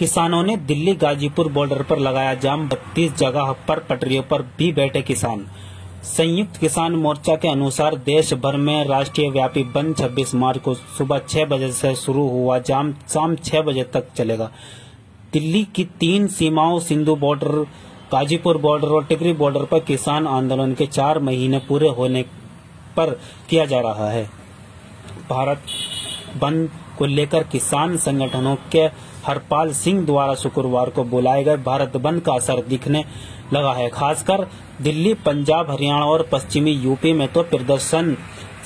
किसानों ने दिल्ली गाजीपुर बॉर्डर पर लगाया जाम। बत्तीस जगह पर पटरियों पर भी बैठे किसान। संयुक्त किसान मोर्चा के अनुसार देश भर में राष्ट्रीय व्यापी बंद 26 मार्च को सुबह छह बजे से शुरू हुआ जाम। शाम छह बजे तक चलेगा। दिल्ली की तीन सीमाओं, सिंधु बॉर्डर, गाजीपुर बॉर्डर और टिकरी बॉर्डर पर किसान आंदोलन के चार महीने पूरे होने पर किया जा रहा है। भारत बंद को लेकर किसान संगठनों के हरपाल सिंह द्वारा शुक्रवार को बुलाए गए भारत बंद का असर दिखने लगा है। खासकर दिल्ली, पंजाब, हरियाणा और पश्चिमी यूपी में तो प्रदर्शन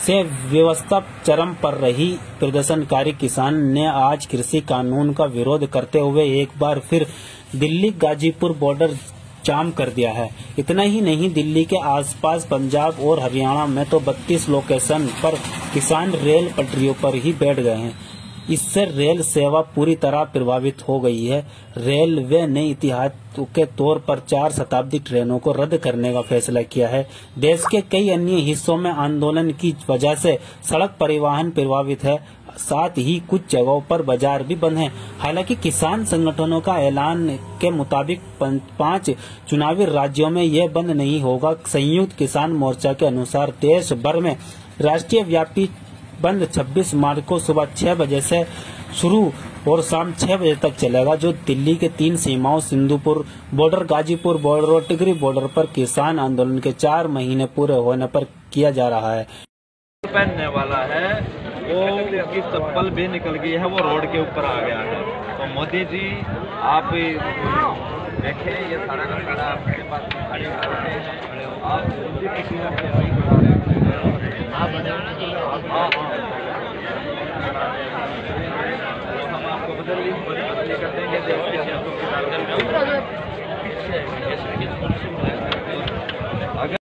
से व्यवस्था चरम पर रही। प्रदर्शनकारी किसान ने आज कृषि कानून का विरोध करते हुए एक बार फिर दिल्ली गाजीपुर बॉर्डर जाम कर दिया है। इतना ही नहीं, दिल्ली के आसपास पंजाब और हरियाणा में तो 32 लोकेशन पर किसान रेल पटरियों पर ही बैठ गए हैं। इससे रेल सेवा पूरी तरह प्रभावित हो गई है। रेलवे ने इतिहास के तौर पर चार शताब्दी ट्रेनों को रद्द करने का फैसला किया है। देश के कई अन्य हिस्सों में आंदोलन की वजह से सड़क परिवहन प्रभावित है। साथ ही कुछ जगहों पर बाज़ार भी बंद हैं। हालाँकि किसान संगठनों का ऐलान के मुताबिक पाँच चुनावी राज्यों में यह बंद नहीं होगा। संयुक्त किसान मोर्चा के अनुसार देश भर में राष्ट्रीय व्यापी बंद 26 मार्च को सुबह छह बजे से शुरू और शाम छह बजे तक चलेगा, जो दिल्ली के तीन सीमाओं, सिंधुपुर बॉर्डर, गाजीपुर बॉर्डर और टिगरी बॉर्डर पर किसान आंदोलन के चार महीने पूरे होने पर किया जा रहा है। पहनने वाला है। वो उसकी चप्पल भी निकल गई है, वो रोड के ऊपर आ गया है। तो मोदी जी, आप देखें, ये सारा का सारा आपके पास खड़े करते हैं आप। हाँ हाँ तो हम आपको बदल बदली कर देंगे देश के